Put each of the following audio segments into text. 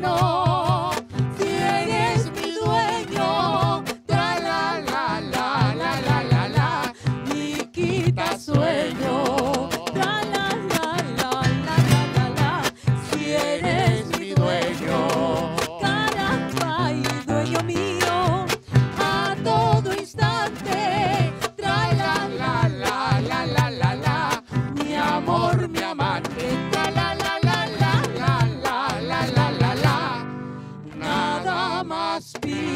no. must be.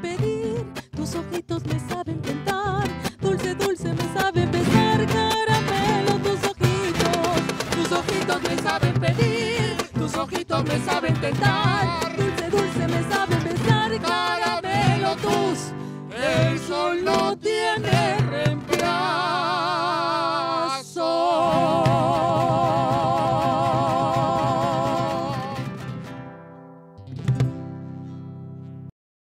pedir, tus ojitos me saben tentar, dulce, dulce me saben besar, caramelo tus ojitos, tus ojitos me saben pedir, tus ojitos me saben tentar, dulce, dulce me saben besar, caramelo tus, el sol no tiene.